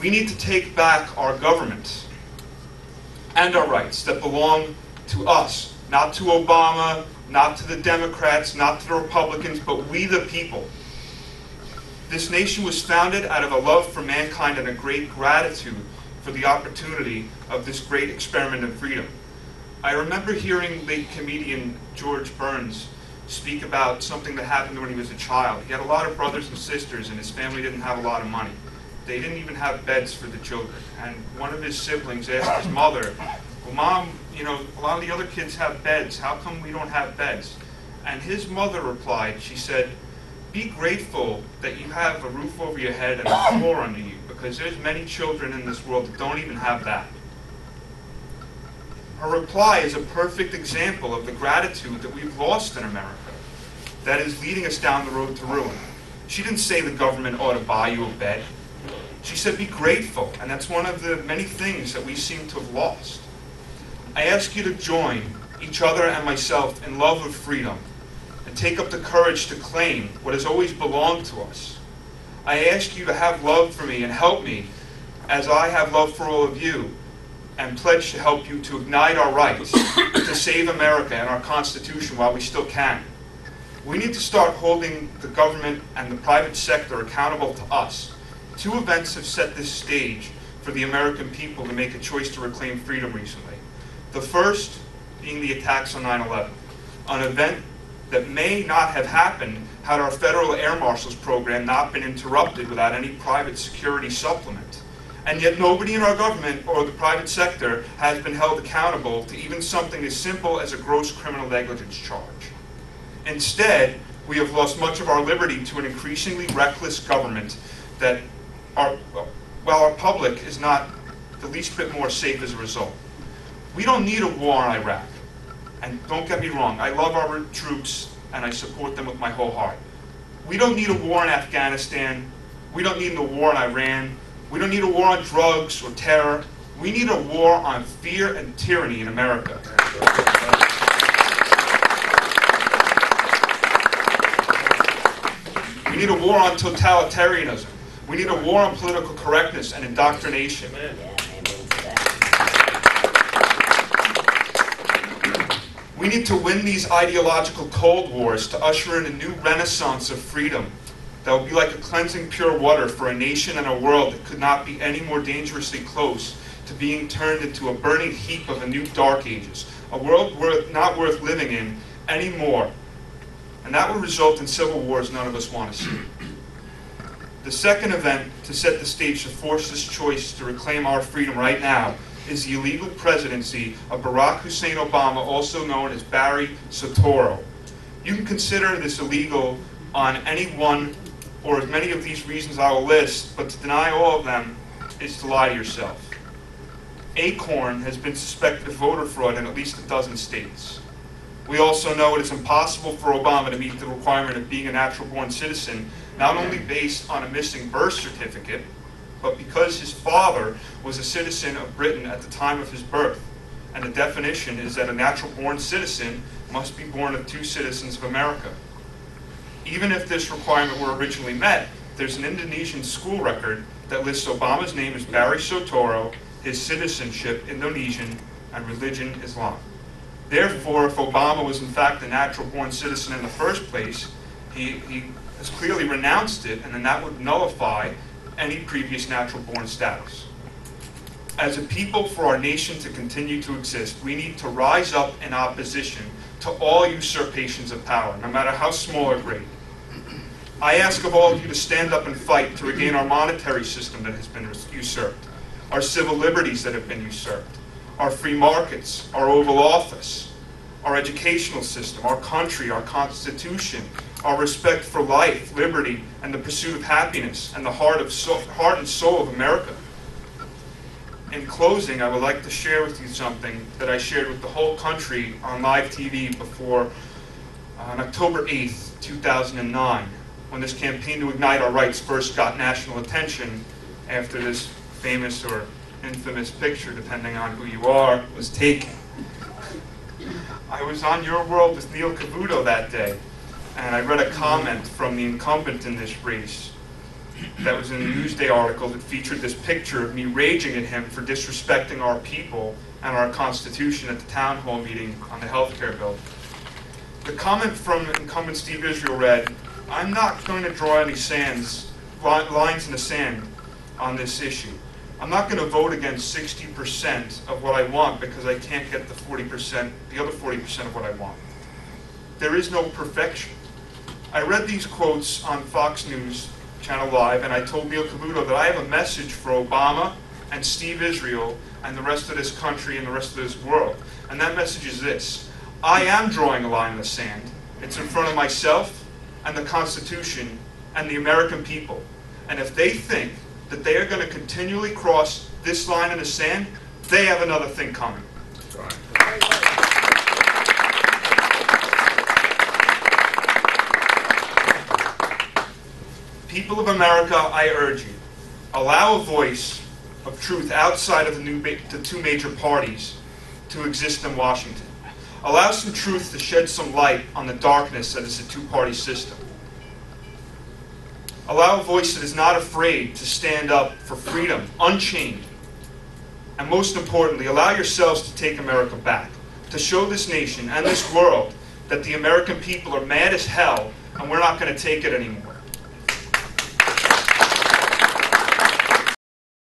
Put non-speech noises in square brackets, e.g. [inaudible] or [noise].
We need to take back our government and our rights that belong to us, not to Obama, not to the Democrats, not to the Republicans, but we the people. This nation was founded out of a love for mankind and a great gratitude for the opportunity of this great experiment in freedom. I remember hearing late comedian George Burns speak about something that happened when he was a child. He had a lot of brothers and sisters, and his family didn't have a lot of money. They didn't even have beds for the children. And one of his siblings asked his mother, Well, Mom, you know, a lot of the other kids have beds. How come we don't have beds? And his mother replied, She said, Be grateful that you have a roof over your head and a floor under you, because there's many children in this world that don't even have that. Her reply is a perfect example of the gratitude that we've lost in America that is leading us down the road to ruin. She didn't say the government ought to buy you a bed. She said be grateful, and that's one of the many things that we seem to have lost. I ask you to join each other and myself in love of freedom and take up the courage to claim what has always belonged to us. I ask you to have love for me and help me as I have love for all of you and pledge to help you to ignite our rights [coughs] to save America and our Constitution while we still can. We need to start holding the government and the private sector accountable to us. Two events have set this stage for the American people to make a choice to reclaim freedom recently. The first being the attacks on 9 11, an event that may not have happened had our federal air marshals program not been interrupted without any private security supplement. And yet nobody in our government or the private sector has been held accountable to even something as simple as a gross criminal negligence charge. Instead, we have lost much of our liberty to an increasingly reckless government that, our, while our public is not the least bit more safe as a result. We don't need a war in Iraq. And don't get me wrong, I love our troops and I support them with my whole heart. We don't need a war in Afghanistan. We don't need a war in Iran. We don't need a war on drugs or terror. We need a war on fear and tyranny in America. We need a war on totalitarianism. We need a war on political correctness and indoctrination. We need to win these ideological cold wars to usher in a new renaissance of freedom that will be like a cleansing pure water for a nation and a world that could not be any more dangerously close to being turned into a burning heap of a new dark ages, a world worth, not worth living in anymore. And that would result in civil wars none of us want to see. The second event to set the stage to force this choice to reclaim our freedom right now is the illegal presidency of Barack Hussein Obama, also known as Barry Soetoro. You can consider this illegal on any one or as many of these reasons I will list, but to deny all of them is to lie to yourself. Acorn has been suspected of voter fraud in at least a dozen states. We also know it is impossible for Obama to meet the requirement of being a natural born citizen, not only based on a missing birth certificate, but because his father was a citizen of Britain at the time of his birth. And the definition is that a natural born citizen must be born of two citizens of America even if this requirement were originally met, there's an Indonesian school record that lists Obama's name as Barry Soetoro, his citizenship Indonesian, and religion Islam. Therefore, if Obama was in fact a natural born citizen in the first place, he, he has clearly renounced it, and then that would nullify any previous natural born status. As a people, for our nation to continue to exist, we need to rise up in opposition to all usurpations of power, no matter how small or great. I ask of all of you to stand up and fight to regain our monetary system that has been usurped, our civil liberties that have been usurped, our free markets, our Oval Office, our educational system, our country, our Constitution, our respect for life, liberty, and the pursuit of happiness, and the heart, of soul, heart and soul of America. In closing, I would like to share with you something that I shared with the whole country on live TV before on October 8th, 2009, when this campaign to ignite our rights first got national attention after this famous or infamous picture, depending on who you are, was taken. I was on Your World with Neil Cavuto that day, and I read a comment from the incumbent in this race that was in a Newsday article that featured this picture of me raging at him for disrespecting our people and our Constitution at the town hall meeting on the health care bill. The comment from incumbent Steve Israel read, I'm not going to draw any sands, lines in the sand on this issue. I'm not going to vote against 60% of what I want because I can't get the 40%, the other 40% of what I want. There is no perfection. I read these quotes on Fox News Channel Live, and I told Neil Cavuto that I have a message for Obama and Steve Israel and the rest of this country and the rest of this world. And that message is this I am drawing a line in the sand. It's in front of myself and the Constitution and the American people. And if they think that they are going to continually cross this line in the sand, they have another thing coming. People of America, I urge you, allow a voice of truth outside of the, new, the two major parties to exist in Washington. Allow some truth to shed some light on the darkness that is the two-party system. Allow a voice that is not afraid to stand up for freedom, unchained. And most importantly, allow yourselves to take America back, to show this nation and this world that the American people are mad as hell and we're not going to take it anymore.